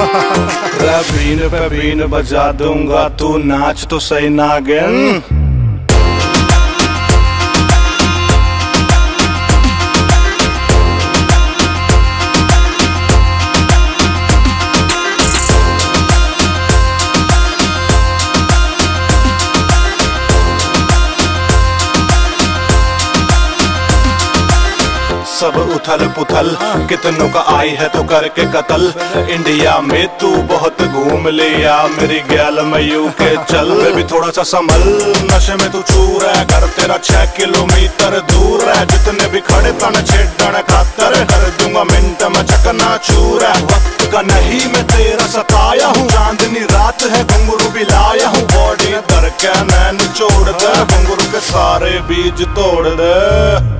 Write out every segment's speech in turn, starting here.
रबीन पे बीन बजा दूँगा तू नाच तो सही नागिन सब उथल पुथल, कितनों का आई है तो करके कतल। इंडिया में तू बहुत घूम लिया, मेरी गैल मयू के चल। भी थोड़ा सा संभल, नशे में तू चूर है, घर तेरा छह किलोमीटर दूर है। जितने भी खड़े तन छेड़न खातर कर दूँगा, मिनट में चकना चूर है। वक्त का नहीं, मैं तेरा सताया हूँ। चांदनी रात है घुंगरू भी लाया हूँ। बॉडी दर के नैन छोड़ दे घुंगरू के सारे बीज तोड़ दे।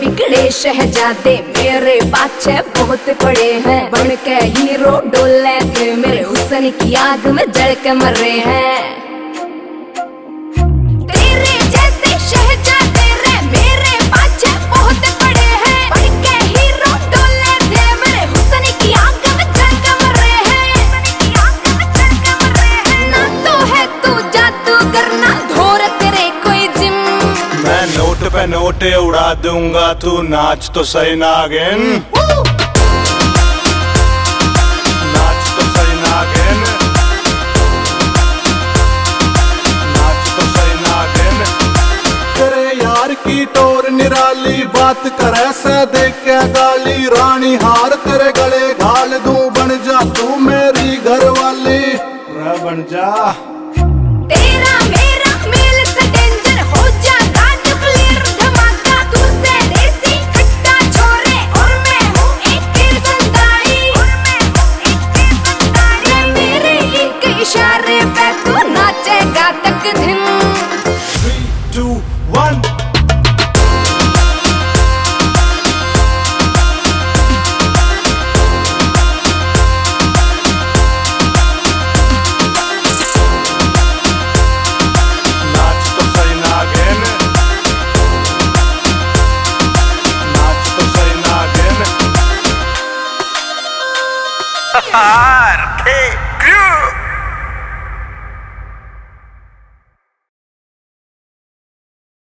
बिगड़े शहजादे, मेरे पाछे बहुत पड़े हैं। बन के हीरो डोले थे मेरे हुसन की आग में जड़ के मर रहे हैं। नोट उड़ा दूँगा तू नाच तो सही नागिन। नाच तो सही नागिन। नाच तो सही नागिन। तेरे यार की टोर निराली बात करे से देख के गाली। रानी हार तेरे गले घाल दूँ बन जा तू मेरी घर वाली बन जा। two, one.